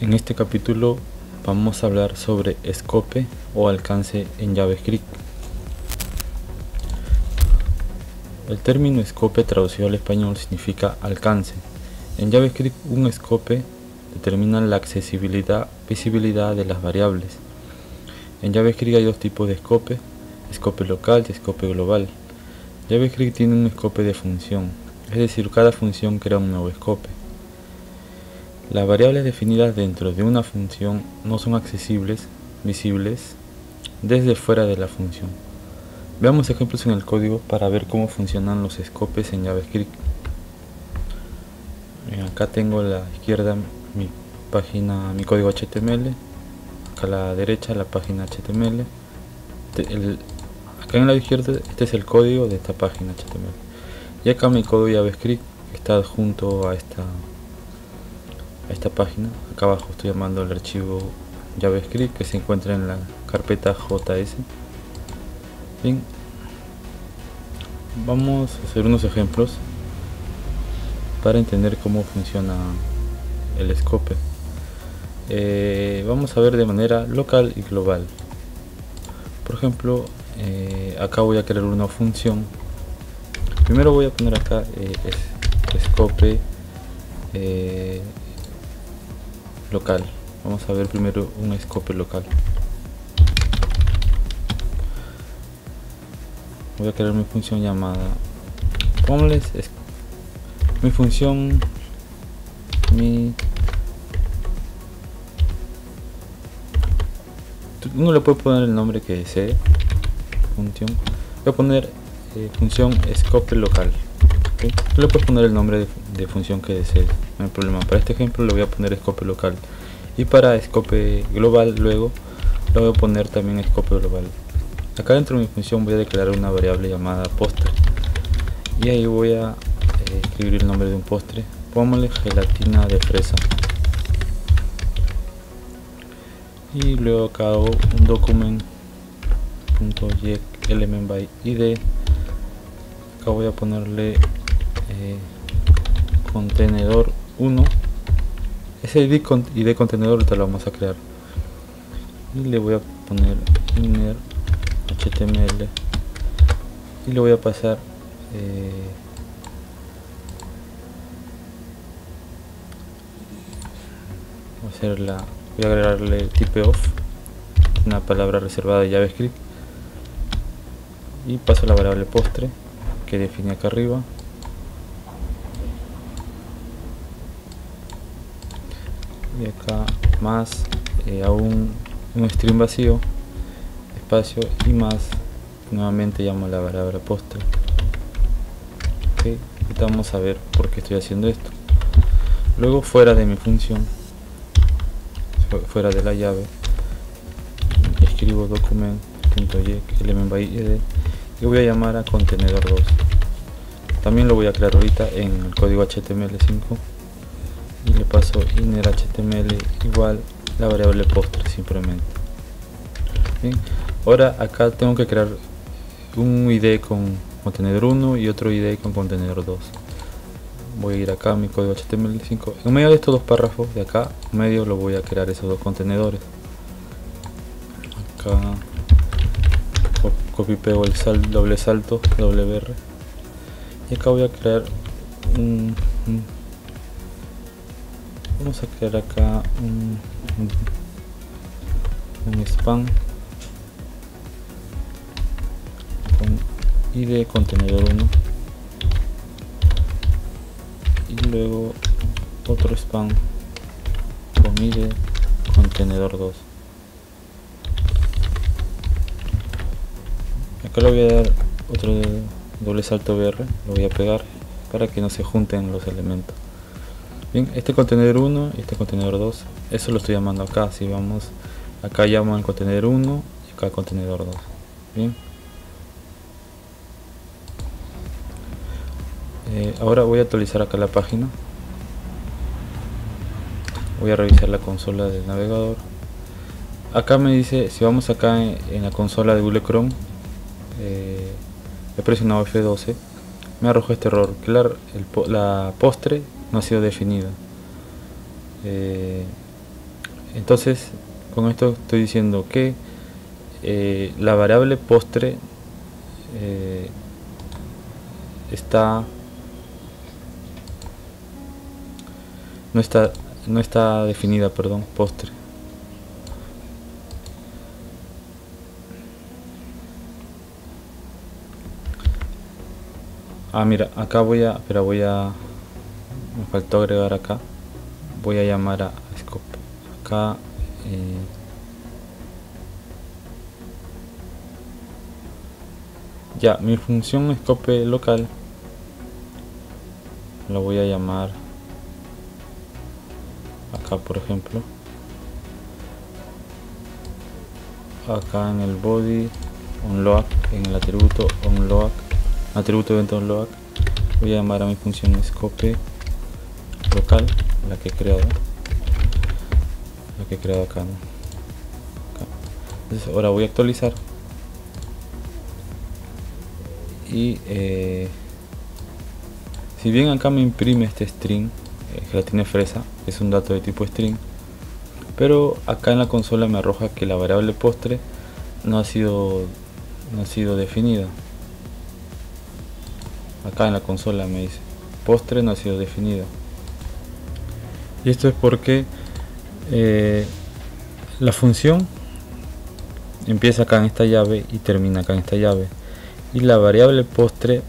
En este capítulo vamos a hablar sobre escope o alcance en JavaScript. El término escope traducido al español significa alcance. En JavaScript un escope determina la accesibilidad, visibilidad de las variables. En JavaScript hay dos tipos de escope, escope local y escope global. JavaScript tiene un escope de función, es decir, cada función crea un nuevo escope. Las variables definidas dentro de una función no son accesibles, visibles, desde fuera de la función. Veamos ejemplos en el código para ver cómo funcionan los escopes en JavaScript. Acá tengo a la izquierda mi página, mi código HTML, acá a la derecha la página HTML. acá en la izquierda este es el código de esta página HTML. Y acá mi código JavaScript está adjunto a esta esta página. Acá abajo estoy llamando el archivo javascript que se encuentra en la carpeta js bien. Vamos a hacer unos ejemplos para entender cómo funciona el scope. Eh, vamos a ver de manera local y global. Por ejemplo eh, acá voy a crear una función. Primero voy a poner acá eh, scope local. Vamos a ver primero un escope local. Voy a crear mi función llamada ponles mi función mi uno le puede poner el nombre que desee función voy a poner eh, función scope local le puedes poner el nombre de, función que desees, no problema. Para este ejemplo le voy a poner scope local. Y para scope global luego le voy a poner también scope global. Acá dentro de mi función voy a declarar una variable llamada postre. Y ahí voy a eh, escribir el nombre de un postre. Póngale gelatina de fresa. Y luego acá hago un document.get element by id acá voy a ponerle eh, contenedor 1 ese ID, ID contenedor te lo vamos a crear. Y le voy a poner inner html y le voy a pasar eh, voy a hacer la voy a agregarle type of una palabra reservada de javascript. Y paso la variable postre que define acá arriba y acá más eh, aún un string vacío espacio y más nuevamente llamo la variable postre. Ok vamos a ver por qué estoy haciendo esto. Luego fuera de mi función fuera de la llave escribo document.element y voy a llamar a contenedor 2 también lo voy a crear ahorita en el código html5 y le paso inner html igual la variable postre simplemente. Ahora acá tengo que crear un id con contenedor 1 y otro id con contenedor 2 voy a ir acá mi código html5 en medio de estos dos párrafos de acá en medio lo voy a crear esos dos contenedores. Acá copy pego el doble salto wr y acá voy a crear un vamos a crear acá un, un, spam con id contenedor 1 y luego otro spam con id contenedor 2 acá le voy a dar otro doble salto br lo voy a pegar para que no se junten los elementos bien este contenedor 1 y este contenedor 2 eso lo estoy llamando acá si vamos acá llamo al contenedor 1 y acá contenedor 2 bien. Eh, ahora voy a actualizar acá la página. Voy a revisar la consola del navegador. Acá me dice si vamos acá en, la consola de Google Chrome eh, he presionado F12 me arrojó este error. Que la postre no ha sido definida. Eh, entonces con esto estoy diciendo que eh, la variable postre eh, está no está no está definida perdón postre ah mira acá voy a pero voy a me faltó agregar acá. Voy a llamar a scope. Acá eh, ya mi función scope local la voy a llamar acá por ejemplo. Acá en el body onload en el atributo onload atributo evento onload voy a llamar a mi función scope local la que he creado la que he creado acá, Entonces, ahora voy a actualizar. Y eh, si bien acá me imprime este string eh, gelatina fresa es un dato de tipo string pero acá en la consola me arroja que la variable postre no ha sido no ha sido definida. Acá en la consola me dice postre no ha sido definido y esto es porque eh, la función empieza acá en esta llave y termina acá en esta llave. Y la variable postre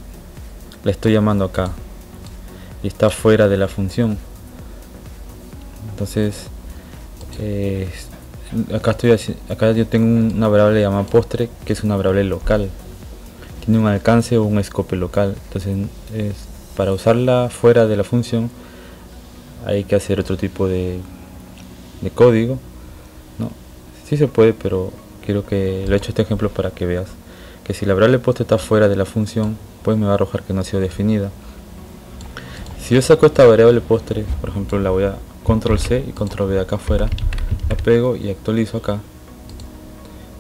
la estoy llamando acá. Y está fuera de la función. Entonces eh, acá estoy acá yo tengo una variable llamada postre que es una variable local. Tiene un alcance o un escope local. Entonces es, para usarla fuera de la función hay que hacer otro tipo de, de código no sí se puede pero quiero que lo he hecho este ejemplo para que veas que si la variable postre está fuera de la función pues me va a arrojar que no ha sido definida. Si yo saco esta variable postre por ejemplo la voy a control C y control V acá afuera la pego y actualizo acá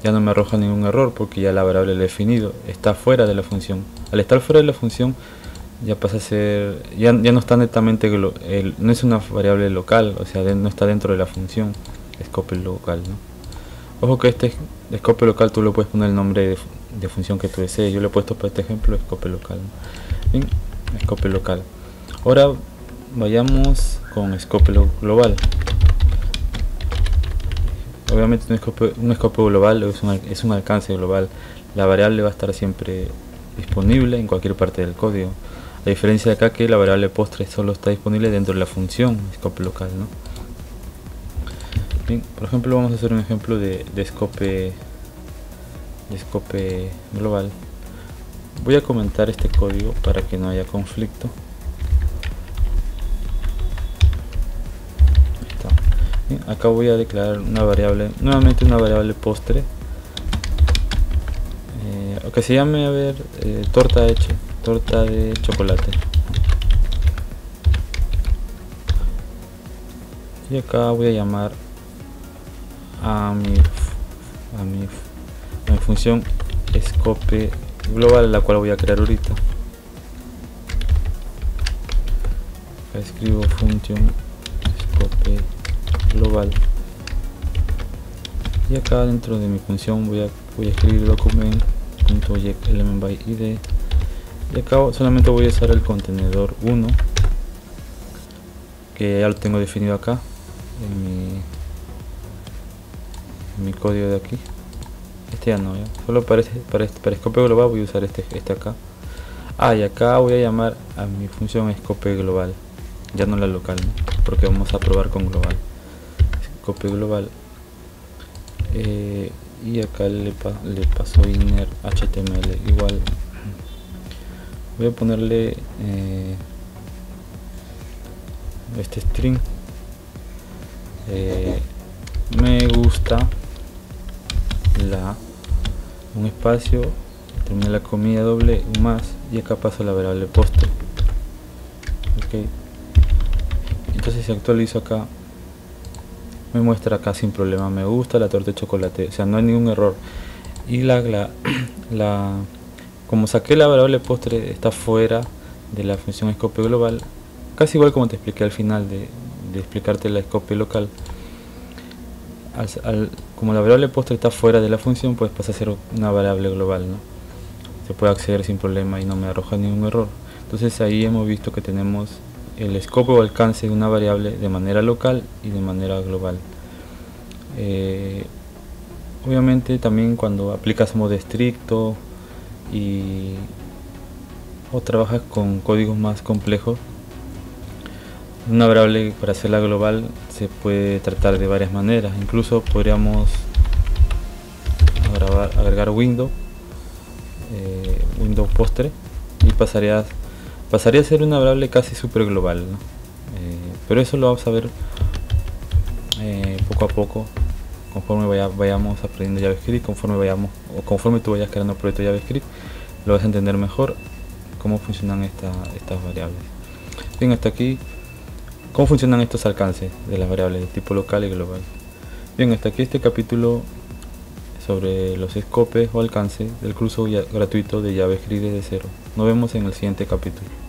ya no me arroja ningún error porque ya la variable la definido está fuera de la función. Al estar fuera de la función ya pasa a ser ya, no está netamente no es una variable local o sea no está dentro de la función scope local ojo que este scope local tú le puedes poner el nombre de, función que tú desees. Yo le he puesto para este ejemplo scope local bien scope local. Ahora vayamos con scope global. Obviamente un scope, un scope global es un, es un alcance global. La variable va a estar siempre disponible en cualquier parte del código la diferencia de acá que la variable postre solo está disponible dentro de la función scope local. ¿no? Por ejemplo vamos a hacer un ejemplo de, de scope de scope global. Voy a comentar este código para que no haya conflicto. acá voy a declarar una variable, nuevamente una variable postre, eh, que se llame a ver eh, torta hecha torta de chocolate. Y acá voy a llamar a mi a mi, función scope global la cual voy a crear ahorita. Escribo función scope global. Y acá dentro de mi función voy a, voy a escribir document.element by id y acá solamente voy a usar el contenedor 1 que ya lo tengo definido acá en mi, en mi código de aquí. Este ya no solo para, este, para, este, para global voy a usar este, este acá. Ah y acá voy a llamar a mi función scope global. Ya no la local porque vamos a probar con global. Scope global. Eh, y acá le, le paso inner html igual voy a ponerle eh, este string. Eh, me gusta la un espacio termina la comida doble más y acá paso la variable postre. Ok. Entonces si actualizo acá me muestra acá sin problema me gusta la torta de chocolate o sea no hay ningún error. Y la, la como saqué la variable postre está fuera de la función scope global, casi igual como te expliqué al final de, explicarte la scope local, como la variable postre está fuera de la función, pues pasa a ser una variable global, ¿no? Se puede acceder sin problema y no me arroja ningún error. Entonces ahí hemos visto que tenemos el escopo o alcance de una variable de manera local y de manera global. Eh, obviamente también cuando aplicas modo estricto y o trabajas con códigos más complejos. Una variable para hacerla global se puede tratar de varias maneras. Incluso podríamos agregar window eh, window postre y pasaría pasaría a ser una variable casi super global eh, pero eso lo vamos a ver eh, poco a poco conforme vayamos aprendiendo JavaScript, conforme vayamos o conforme tú vayas creando un proyecto JavaScript, lo vas a entender mejor cómo funcionan estas variables. Bien, hasta aquí, cómo funcionan estos alcances de las variables de tipo local y global. Bien, hasta aquí este capítulo sobre los escopes o alcances del curso gratuito de JavaScript desde cero. Nos vemos en el siguiente capítulo.